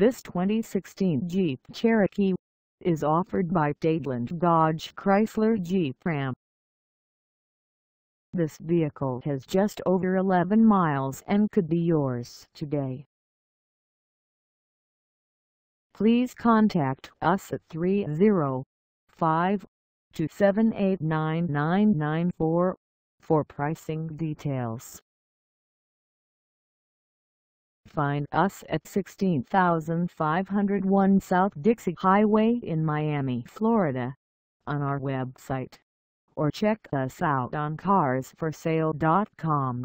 This 2016 Jeep Cherokee is offered by Dadeland Dodge Chrysler Jeep Ram. This vehicle has just over 11 miles and could be yours today. Please contact us at 305-278-9994 for pricing details. Find us at 16501 South Dixie Highway in Miami, Florida on our website or check us out on carsforsale.com.